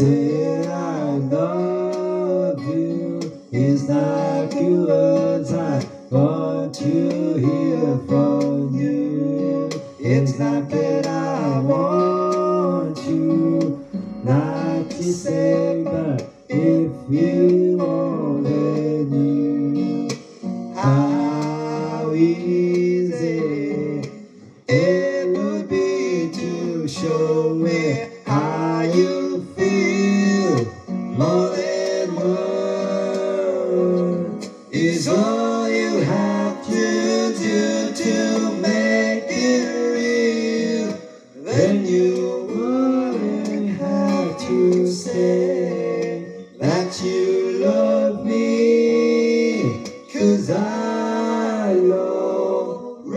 say I love you is like you words I want to hear from you. It's not that I want you not to say, but if you only knew how easy that you love me, cause I already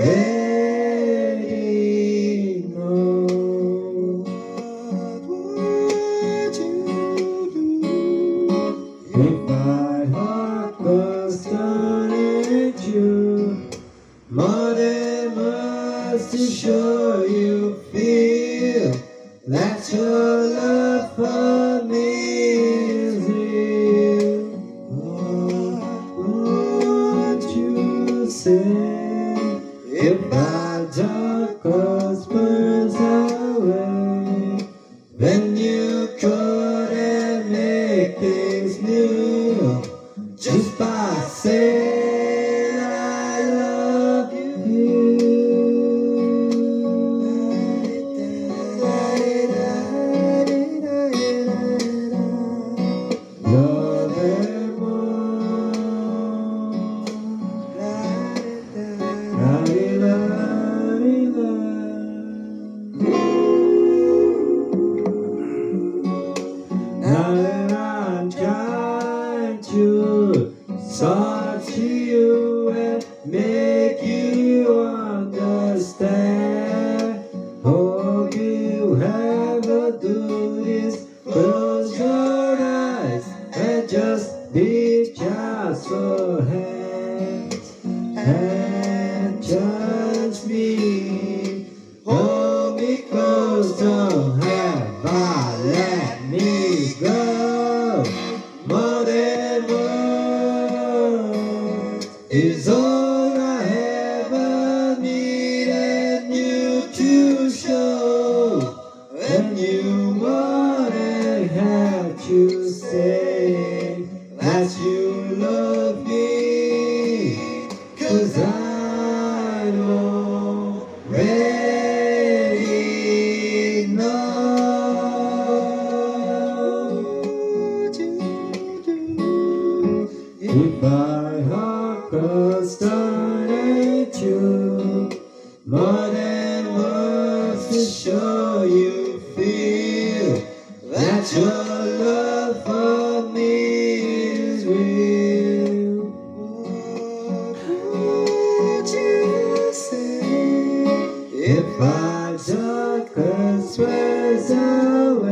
know. What would you do if my heart was turning you? More than words to show you say if I dark was burns away? Then you just your hands and judge me. Hold me close, don't have I let me go. More than words is all My heart was starting to more than words to show you feel that your love for me is real. Would you say if took the swears away?